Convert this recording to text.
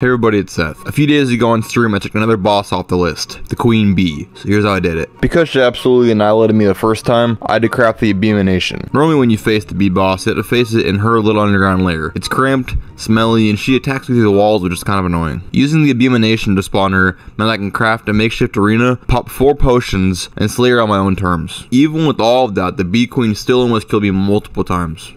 Hey everybody, it's Seth. A few days ago on stream, I took another boss off the list, the Queen Bee. So here's how I did it. Because she absolutely annihilated me the first time, I had to craft the Abeemination. Normally when you face the bee boss, you have to face it in her little underground lair. It's cramped, smelly, and she attacks me through the walls, which is kind of annoying. Using the Abeemination to spawn her meant I can craft a makeshift arena, pop four potions, and slay her on my own terms. Even with all of that, the Bee Queen still almost killed me multiple times.